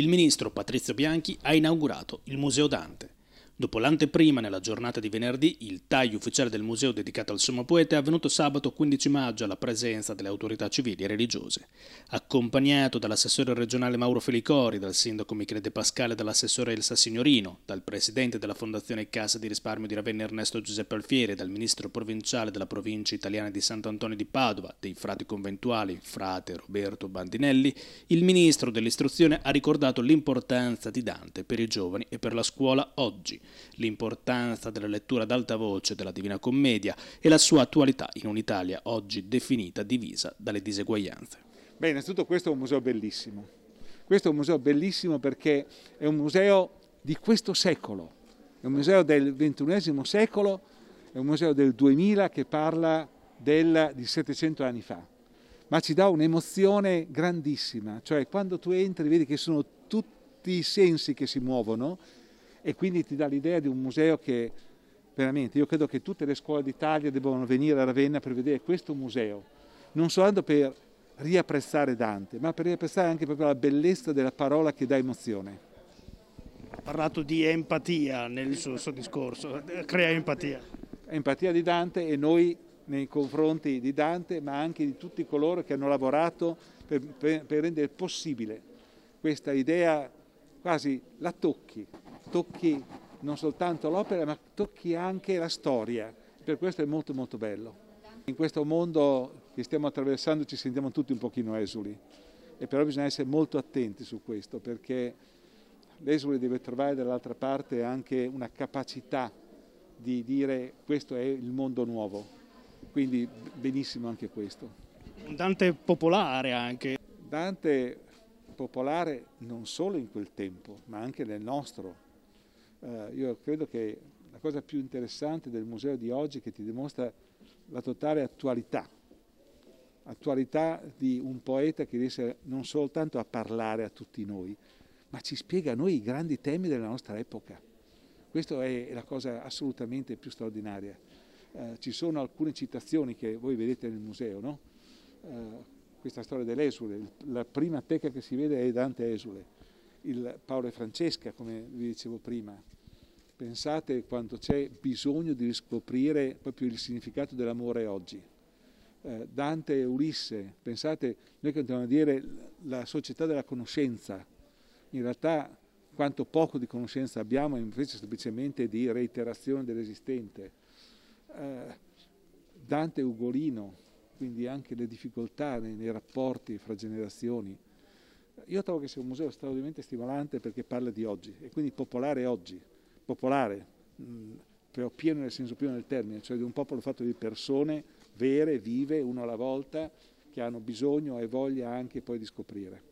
il ministro Patrizio Bianchi ha inaugurato il Museo Dante. Dopo l'anteprima nella giornata di venerdì, il taglio ufficiale del museo dedicato al sommo poeta è avvenuto sabato 15 maggio alla presenza delle autorità civili e religiose. Accompagnato dall'assessore regionale Mauro Felicori, dal sindaco Michele De Pascale dall'assessore Elsa Signorino, dal presidente della Fondazione Cassa di risparmio di Ravenna Ernesto Giuseppe Alfieri, dal ministro provinciale della provincia italiana di Sant'Antonio di Padova, dei frati conventuali, frate Roberto Bandinelli, il ministro dell'istruzione ha ricordato l'importanza di Dante per i giovani e per la scuola oggi l'importanza della lettura ad alta voce della Divina Commedia e la sua attualità in un'Italia oggi definita divisa dalle diseguaglianze. Beh, innanzitutto questo è un museo bellissimo. Questo è un museo bellissimo perché è un museo di questo secolo, è un museo del XXI secolo, è un museo del 2000 che parla del, di 700 anni fa, ma ci dà un'emozione grandissima, cioè quando tu entri vedi che sono tutti i sensi che si muovono e quindi ti dà l'idea di un museo che veramente io credo che tutte le scuole d'Italia debbano venire a Ravenna per vedere questo museo, non soltanto per riapprezzare Dante, ma per riapprezzare anche proprio la bellezza della parola che dà emozione. Ha parlato di empatia nel suo, suo discorso, crea empatia. Empatia di Dante e noi nei confronti di Dante, ma anche di tutti coloro che hanno lavorato per, per, per rendere possibile questa idea, quasi la tocchi, tocchi non soltanto l'opera, ma tocchi anche la storia. Per questo è molto molto bello. In questo mondo che stiamo attraversando ci sentiamo tutti un pochino esuli, e però bisogna essere molto attenti su questo, perché l'esule deve trovare dall'altra parte anche una capacità di dire questo è il mondo nuovo. Quindi benissimo anche questo. Un Dante popolare anche. Dante popolare non solo in quel tempo, ma anche nel nostro eh, io credo che la cosa più interessante del museo di oggi è che ti dimostra la totale attualità, attualità di un poeta che riesce non soltanto a parlare a tutti noi, ma ci spiega a noi i grandi temi della nostra epoca. Questa è la cosa assolutamente più straordinaria. Eh, ci sono alcune citazioni che voi vedete nel museo, no? eh, questa storia dell'Esule, la prima teca che si vede è Dante Esule Paolo e Francesca, come vi dicevo prima. Pensate quanto c'è bisogno di riscoprire proprio il significato dell'amore oggi. Eh, Dante e Ulisse, pensate, noi continuiamo a dire la società della conoscenza, in realtà quanto poco di conoscenza abbiamo invece semplicemente di reiterazione dell'esistente. Eh, Dante e Ugolino, quindi anche le difficoltà nei, nei rapporti fra generazioni, io trovo che sia un museo straordinariamente stimolante perché parla di oggi e quindi popolare oggi, popolare, mh, però pieno nel senso pieno del termine, cioè di un popolo fatto di persone vere, vive, uno alla volta, che hanno bisogno e voglia anche poi di scoprire.